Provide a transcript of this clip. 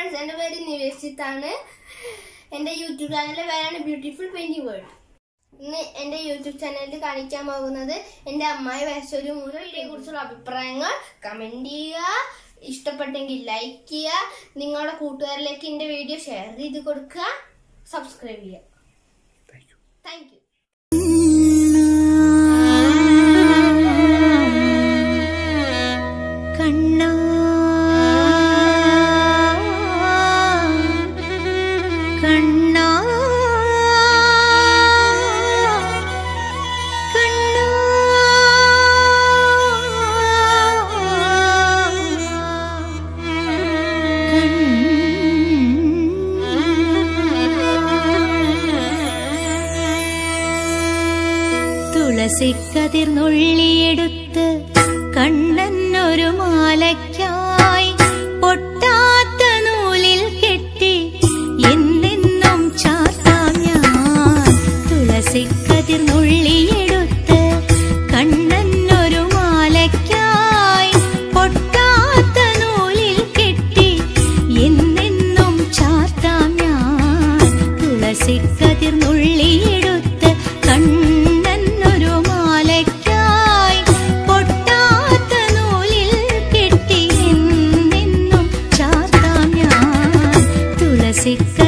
Friends എന്റെ പേര് നിവേശിത്താണ്. എന്റെ യൂട്യൂബ് ചാനലിലെ പേരാണ് ബ്യൂട്ടിഫുൾ പെയിന്റിംഗ് വേൾഡ് ഇന്ന് എന്റെ യൂട്യൂബ് ചാനലിൽ കാണിക്കാൻ പോകുന്നത് എന്റെ അമ്മായി വയസ്സ് ഒരു മുറിയെ കുറിച്ചുള്ള അഭിപ്രായങ്ങൾ. കമന്റ് ചെയ്യുക. ഇഷ്ടപ്പെട്ടെങ്കിൽ ലൈക്ക് ചെയ്യുക. നിങ്ങളുടെ കൂട്ടുകാരിലേക്ക് എന്റെ വീഡിയോ ഷെയർ ചെയ്ത് കൊടുക്കുക. സബ്സ്ക്രൈബ് ചെയ്യുക. താങ്ക് യു തുളസിക്കതിർന്നുള്ളിയെടുത്ത് ഒരു മാലയ്ക്കായി See.